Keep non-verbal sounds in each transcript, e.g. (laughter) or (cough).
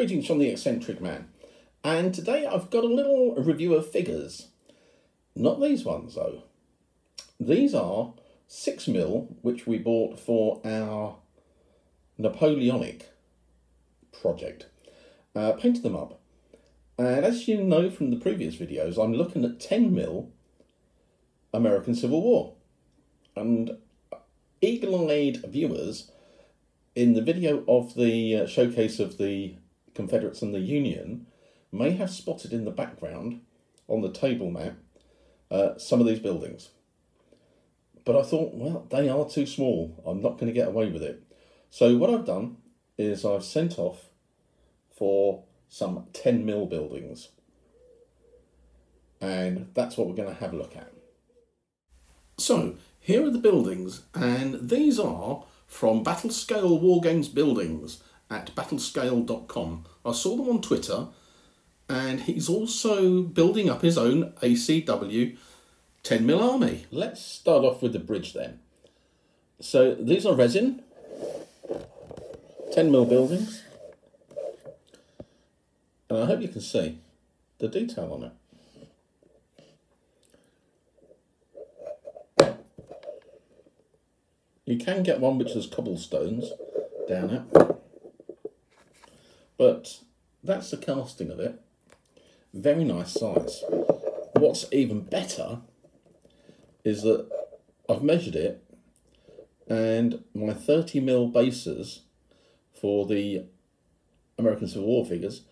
Greetings from the eccentric man. And today I've got a little review of figures. Not these ones though. These are 6 mil which we bought for our Napoleonic project. Uh, painted them up. And as you know from the previous videos, I'm looking at 10 mil American Civil War. And eagle-eyed viewers in the video of the uh, showcase of the Confederates and the Union may have spotted in the background on the table map uh, some of these buildings. But I thought, well, they are too small. I'm not going to get away with it. So what I've done is I've sent off for some 10 mil buildings. And that's what we're going to have a look at. So here are the buildings, and these are from Battlescale Wargames Buildings at battlescale.com. I saw them on Twitter, and he's also building up his own ACW 10 mil army. Let's start off with the bridge then. So these are resin, 10 mil buildings, and I hope you can see the detail on it. You can get one which has cobblestones down it. But that's the casting of it. Very nice size. What's even better is that I've measured it and my 30 mil bases for the American Civil War figures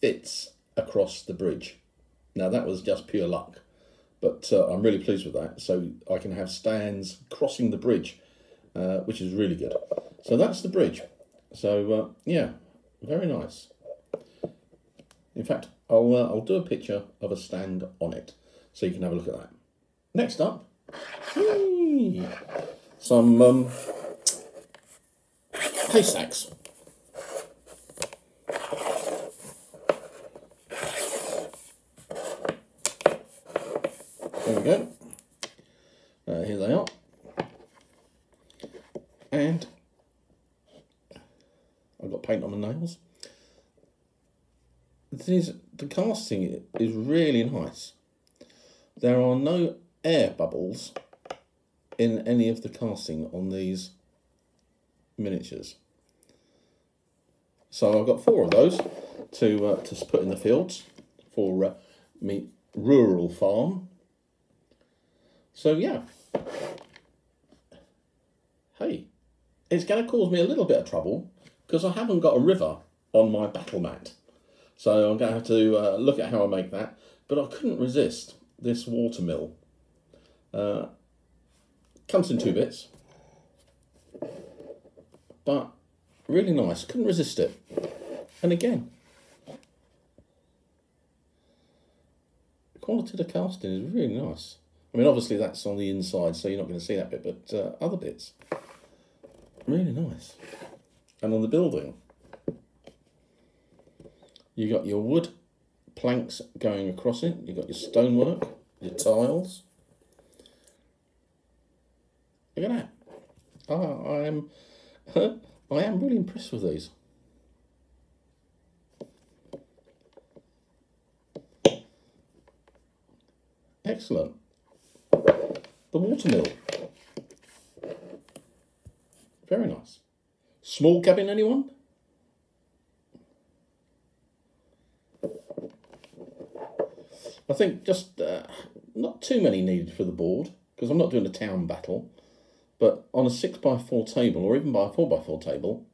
fits across the bridge. Now that was just pure luck, but uh, I'm really pleased with that. So I can have stands crossing the bridge uh, which is really good. So that's the bridge. So uh, yeah, very nice. In fact, I'll uh, I'll do a picture of a stand on it, so you can have a look at that. Next up, some um, haystacks. There we go. Uh, here they are. And got paint on my nails. This, the casting is really nice. There are no air bubbles in any of the casting on these miniatures. So I've got four of those to uh, to put in the fields for uh, me rural farm. So yeah. Hey, it's going to cause me a little bit of trouble because I haven't got a river on my battle mat. So I'm going to have to uh, look at how I make that. But I couldn't resist this water mill. Uh, comes in two bits. But really nice. Couldn't resist it. And again, the quality of the casting is really nice. I mean, obviously that's on the inside, so you're not going to see that bit, but uh, other bits. Really nice. And on the building, you got your wood planks going across it. You got your stonework, your tiles. Look at that. Oh, I am, (laughs) I am really impressed with these. Excellent. The watermill. Very nice. Small cabin, anyone? I think just uh, not too many needed for the board because I'm not doing a town battle. But on a 6x4 table or even by a 4x4 table,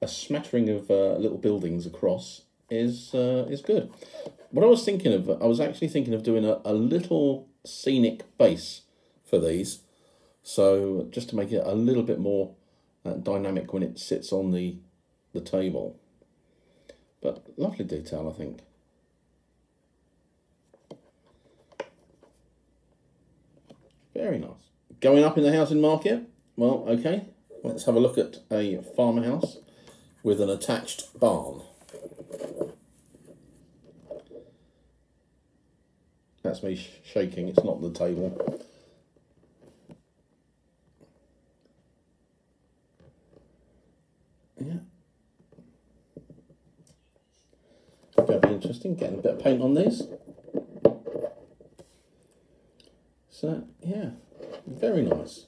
a smattering of uh, little buildings across is uh, is good. What I was thinking of, I was actually thinking of doing a, a little scenic base for these so just to make it a little bit more uh, dynamic when it sits on the, the table. But lovely detail, I think. Very nice. Going up in the housing market? Well, okay. Let's have a look at a farmhouse with an attached barn. That's me shaking, it's not the table. Very interesting. Getting a bit of paint on these. So yeah, very nice.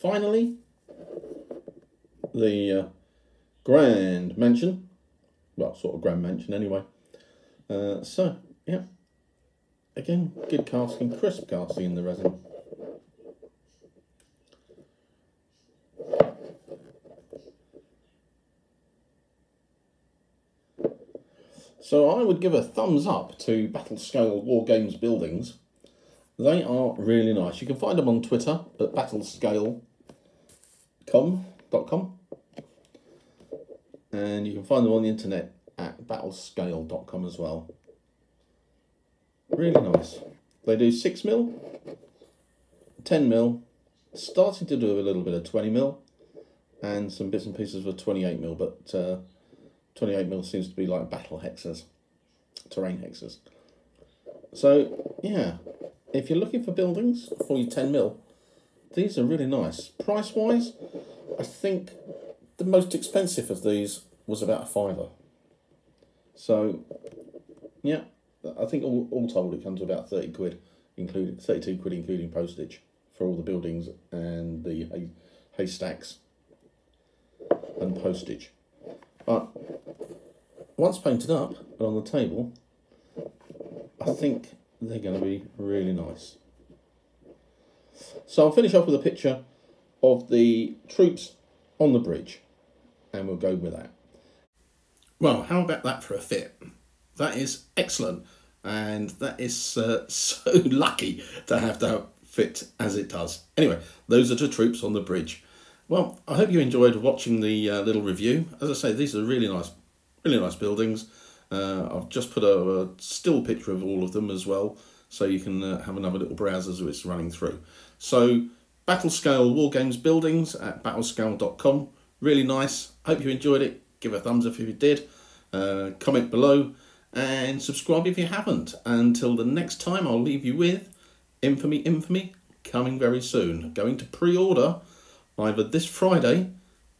Finally, the uh, Grand Mansion. Well, sort of Grand Mansion anyway. Uh, so, yeah. Again, good casting, crisp casting in the resin. So I would give a thumbs up to Battle Scale War Games buildings. They are really nice. You can find them on Twitter at battlescale.com and you can find them on the internet at battlescale.com as well. Really nice. They do 6 mil, 10 mil, starting to do a little bit of 20 mil, and some bits and pieces of 28 mil, but uh, 28 mil seems to be like battle hexes, terrain hexes. So, yeah, if you're looking for buildings for your 10 mil, these are really nice. Price wise, I think the most expensive of these was about a fiver. So, yeah, I think all, all told it comes to about 30 quid, including 32 quid including postage for all the buildings and the hay, haystacks and postage. But once painted up and on the table, I think they're going to be really nice. So I'll finish off with a picture of the troops on the bridge and we'll go with that. Well, how about that for a fit? That is excellent and that is uh, (laughs) so lucky to have that fit as it does. Anyway, those are the troops on the bridge. Well, I hope you enjoyed watching the uh, little review. As I say, these are really nice, really nice buildings. Uh, I've just put a, a, still picture of all of them as well, so you can uh, have another little browse as it's running through. So, Battle Scale War Games Buildings at battlescale.com. Really nice. Hope you enjoyed it. Give a thumbs up if you did. Uh, comment below and subscribe if you haven't. Until the next time, I'll leave you with Infamy Infamy coming very soon. Going to pre-order either this Friday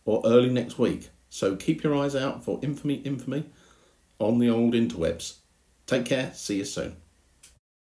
or early next week. So keep your eyes out for Infamy Infamy on the old interwebs. Take care. See you soon.